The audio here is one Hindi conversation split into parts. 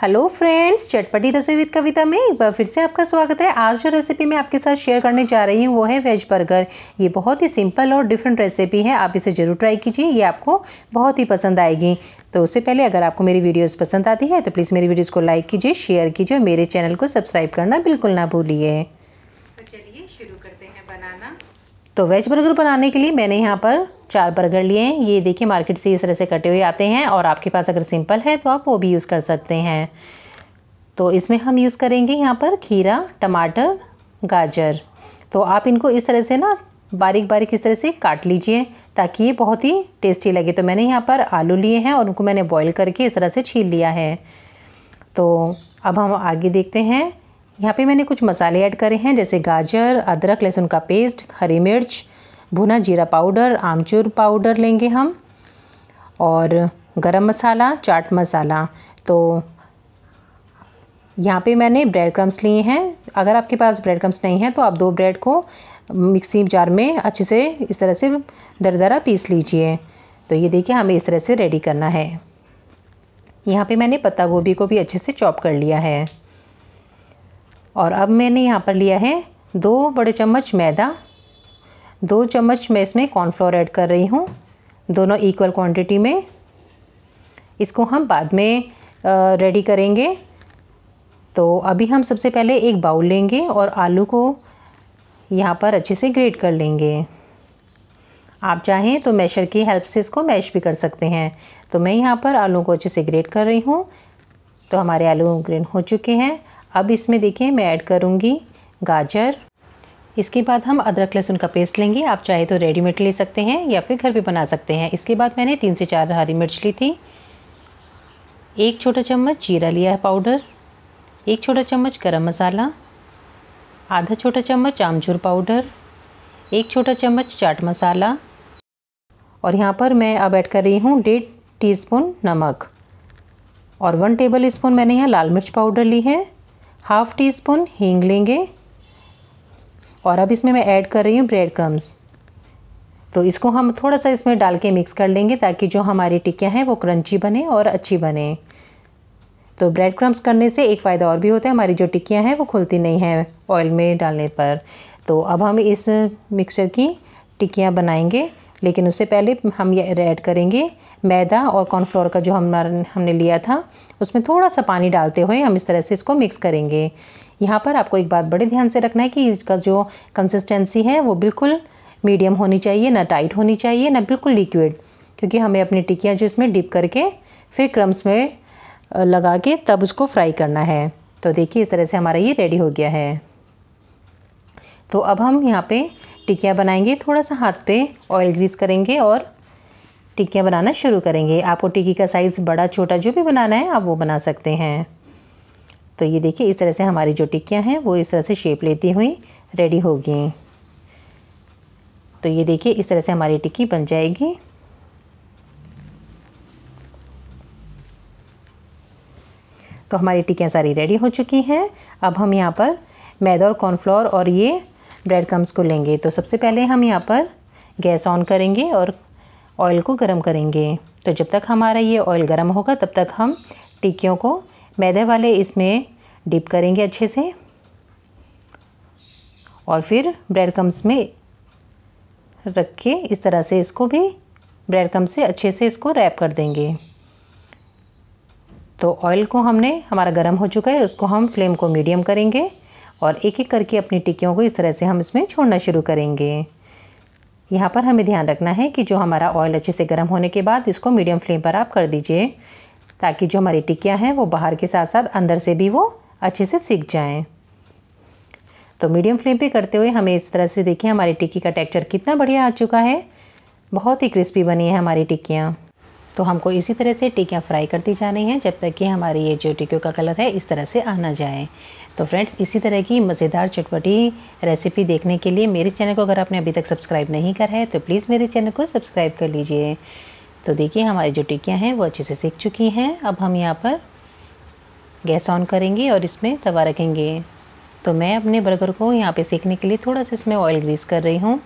हेलो फ्रेंड्स चटपटी रसोई विद कविता में एक बार फिर से आपका स्वागत है। आज जो रेसिपी मैं आपके साथ शेयर करने जा रही हूँ, वो है वेज बर्गर ये बहुत ही सिंपल और डिफरेंट रेसिपी है। आप इसे ज़रूर ट्राई कीजिए। ये आपको बहुत ही पसंद आएगी। तो उससे पहले अगर आपको मेरी वीडियोस पसंद आती है तो प्लीज़ मेरी वीडियोज़ को लाइक कीजिए शेयर कीजिए और मेरे चैनल को सब्सक्राइब करना बिल्कुल ना भूलिए तो चलिए शुरू करते हैं बनाना तो वेज बर्गर बनाने के लिए मैंने यहाँ पर चार बर्गर लिए हैं। ये देखिए, मार्केट से इस तरह से कटे हुए आते हैं और आपके पास अगर सिंपल है तो आप वो भी यूज़ कर सकते हैं। तो इसमें हम यूज़ करेंगे यहाँ पर खीरा, टमाटर, गाजर। तो आप इनको इस तरह से ना बारीक बारीक इस तरह से काट लीजिए ताकि ये बहुत ही टेस्टी लगे। तो मैंने यहाँ पर आलू लिए हैं और उनको मैंने बॉईल करके इस तरह से छील लिया है। तो अब हम आगे देखते हैं। यहाँ पे मैंने कुछ मसाले ऐड करे हैं, जैसे गाजर, अदरक, लहसुन का पेस्ट, हरी मिर्च, भुना जीरा पाउडर, आमचूर पाउडर लेंगे हम। और गरम मसाला, चाट मसाला। तो यहाँ पे मैंने ब्रेड क्रम्स लिए हैं। अगर आपके पास ब्रेड क्रम्स नहीं है तो आप दो ब्रेड को मिक्सी जार में अच्छे से इस तरह से दरदरा पीस लीजिए। तो ये देखिए, हमें इस तरह से रेडी करना है। यहाँ पे मैंने पत्ता गोभी को भी अच्छे से चॉप कर लिया है। और अब मैंने यहाँ पर लिया है दो बड़े चम्मच मैदा। दो चम्मच मैं इसमें कॉर्नफ्लोर ऐड कर रही हूँ, दोनों इक्वल क्वांटिटी में। इसको हम बाद में रेडी करेंगे। तो अभी हम सबसे पहले एक बाउल लेंगे और आलू को यहाँ पर अच्छे से ग्रेट कर लेंगे। आप चाहें तो मैशर की हेल्प से इसको मैश भी कर सकते हैं। तो मैं यहाँ पर आलू को अच्छे से ग्रेट कर रही हूँ। तो हमारे आलू ग्रेट हो चुके हैं। अब इसमें देखिए, मैं ऐड करूँगी गाजर। इसके बाद हम अदरक लहसुन का पेस्ट लेंगे। आप चाहे तो रेडीमेड ले सकते हैं या फिर घर पे बना सकते हैं। इसके बाद मैंने तीन से चार हरी मिर्च ली थी। एक छोटा चम्मच जीरा लिया है पाउडर एक छोटा चम्मच गरम मसाला, आधा छोटा चम्मच आमचूर पाउडर एक छोटा चम्मच चाट मसाला। और यहाँ पर मैं अब ऐड कर रही हूँ डेढ़ टीस्पून नमक। और वन टेबल स्पून मैंने यहाँ लाल मिर्च पाउडर ली है। हाफ़ टी स्पून हींग लेंगे। और अब इसमें मैं ऐड कर रही हूँ ब्रेड क्रम्स तो इसको हम थोड़ा सा इसमें डाल के मिक्स कर लेंगे ताकि जो हमारी टिक्कियाँ हैं वो क्रंची बने और अच्छी बने। तो ब्रेड क्रम्स करने से एक फ़ायदा और भी होता है, हमारी जो टिक्कियाँ हैं वो खुलती नहीं हैं ऑयल में डालने पर। तो अब हम इस मिक्सचर की टिक्कियाँ बनाएँगे। लेकिन उससे पहले हम ये ऐड करेंगे मैदा और कॉर्नफ्लोर का जो हमारा, हमने लिया था, उसमें थोड़ा सा पानी डालते हुए हम इस तरह से इसको मिक्स करेंगे। यहाँ पर आपको एक बात बड़े ध्यान से रखना है कि इसका जो कंसिस्टेंसी है, वो बिल्कुल मीडियम होनी चाहिए, ना टाइट होनी चाहिए, ना बिल्कुल लिक्विड क्योंकि हमें अपनी टिक्कियाँ जो इसमें डिप करके फिर क्रम्स में लगा के तब उसको फ्राई करना है। तो देखिए इस तरह से हमारा ये रेडी हो गया है। तो अब हम यहाँ पे टिक्कियाँ बनाएँगे थोड़ा सा हाथ पे ऑयल ग्रीस करेंगे और टिक्कियाँ बनाना शुरू करेंगे। आपको टिक्की का साइज़ बड़ा, छोटा जो भी बनाना है, आप वो बना सकते हैं। तो ये देखिए, इस तरह से हमारी जो टिक्कियाँ हैं, वो इस तरह से शेप लेती हुई रेडी होगी। तो ये देखिए, इस तरह से हमारी टिक्की बन जाएगी। तो हमारी टिक्कियाँ सारी रेडी हो चुकी हैं। अब हम यहाँ पर मैदा और कॉर्नफ्लोर और ये ब्रेड क्रम्स को लेंगे। तो सबसे पहले हम यहाँ पर गैस ऑन करेंगे और ऑयल को गर्म करेंगे। तो जब तक हमारा ये ऑयल गर्म होगा, तब तक हम टिक्कियों को मैदे वाले इसमें डिप करेंगे अच्छे से। और फिर ब्रेड क्रम्स में रख के इस तरह से इसको भी ब्रेड क्रम से अच्छे से इसको रैप कर देंगे। तो ऑयल को हमने, हमारा गर्म हो चुका है, उसको हम फ्लेम को मीडियम करेंगे। और एक एक करके अपनी टिक्कियों को इस तरह से हम इसमें छोड़ना शुरू करेंगे। यहाँ पर हमें ध्यान रखना है कि जो हमारा ऑयल अच्छे से गर्म होने के बाद इसको मीडियम फ्लेम पर आप कर दीजिए, ताकि जो हमारी टिक्कियाँ हैं वो बाहर के साथ साथ अंदर से भी वो अच्छे से सीख जाएँ। तो मीडियम फ्लेम पे करते हुए हमें इस तरह से देखिए हमारी टिक्की का टेक्चर कितना बढ़िया आ चुका है। बहुत ही क्रिस्पी बनी है हमारी टिक्कियाँ। तो हमको इसी तरह से टिक्कियाँ फ्राई करती जानी हैं जब तक कि हमारी ये जो टिक्कियों का कलर है इस तरह से आना जाए। तो फ्रेंड्स, इसी तरह की मज़ेदार चटपटी रेसिपी देखने के लिए मेरे चैनल को अगर आपने अभी तक सब्सक्राइब नहीं करा है तो प्लीज़ मेरे चैनल को सब्सक्राइब कर लीजिए। तो देखिए, हमारी जो टिक्कियाँ हैं वो अच्छे से सीख चुकी हैं। अब हम यहाँ पर गैस ऑन करेंगे और इसमें तवा रखेंगे। तो मैं अपने बर्गर को यहाँ पे सेकने के लिए थोड़ा सा इसमें ऑयल ग्रीस कर रही हूँ।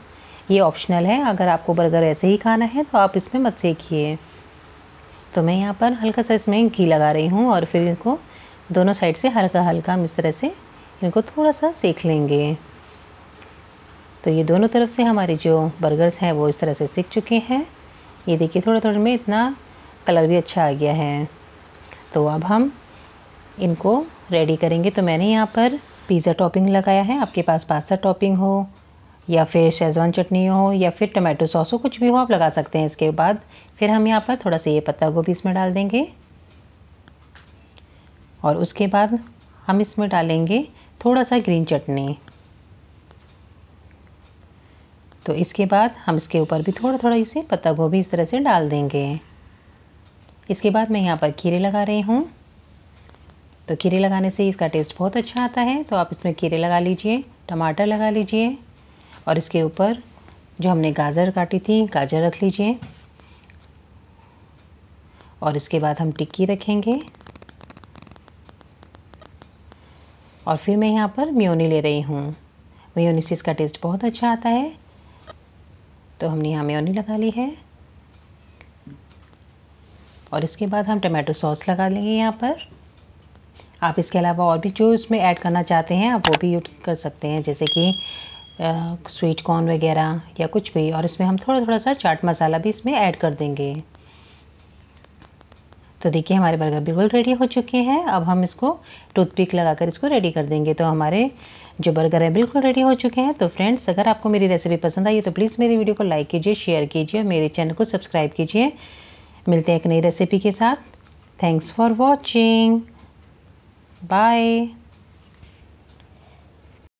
ये ऑप्शनल है, अगर आपको बर्गर ऐसे ही खाना है तो आप इसमें मत सेकिए। तो मैं यहाँ पर हल्का सा इसमें घी लगा रही हूँ और फिर इनको दोनों साइड से हल्का हल्का हम इस तरह से इनको थोड़ा सा सेक लेंगे। तो ये दोनों तरफ़ से हमारे जो बर्गर्स हैं वो इस तरह से सीख चुके हैं। ये देखिए थोड़ा थोड़ा में इतना कलर भी अच्छा आ गया है। तो अब हम इनको रेडी करेंगे। तो मैंने यहाँ पर पिज़्ज़ा टॉपिंग लगाया है। आपके पास पास्ता टॉपिंग हो या फिर शेजवान चटनी हो या फिर टमाटो सॉस हो, कुछ भी हो, आप लगा सकते हैं इसके बाद। फिर हम यहाँ पर थोड़ा सा ये पत्ता गोभी इसमें डाल देंगे। और उसके बाद हम इसमें डालेंगे थोड़ा सा ग्रीन चटनी। तो इसके बाद हम इसके ऊपर भी थोड़ा थोड़ा इसे पत्ता गोभी इस तरह से डाल देंगे। इसके बाद मैं यहाँ पर खीरे लगा रही हूँ। तो खीरे लगाने से इसका टेस्ट बहुत अच्छा आता है। तो आप इसमें खीरे लगा लीजिए, टमाटर लगा लीजिए। और इसके ऊपर जो हमने गाजर काटी थी, गाजर रख लीजिए। और इसके बाद हम टिक्की रखेंगे। और फिर मैं यहाँ पर म्योनी ले रही हूँ। म्योनी से इसका टेस्ट बहुत अच्छा आता है। तो हमने यहाँ म्योनी लगा ली है। और इसके बाद हम टमाटो सॉस लगा लेंगे यहाँ पर। आप इसके अलावा और भी जो इसमें ऐड करना चाहते हैं, आप वो भी यूज़ कर सकते हैं, जैसे कि स्वीट कॉर्न वगैरह या कुछ भी, और इसमें हम थोड़ा थोड़ा सा चाट मसाला भी इसमें ऐड कर देंगे। तो देखिए, हमारे बर्गर बिल्कुल रेडी हो चुके हैं। अब हम इसको टूथपिक लगाकर इसको रेडी कर देंगे। तो हमारे जो बर्गर है बिल्कुल रेडी हो चुके हैं। तो फ्रेंड्स अगर आपको मेरी रेसिपी पसंद आई है तो प्लीज़ मेरी वीडियो को लाइक कीजिए शेयर कीजिए और मेरे चैनल को सब्सक्राइब कीजिए। मिलते हैं एक नई रेसिपी के साथ। Thanks for watching bye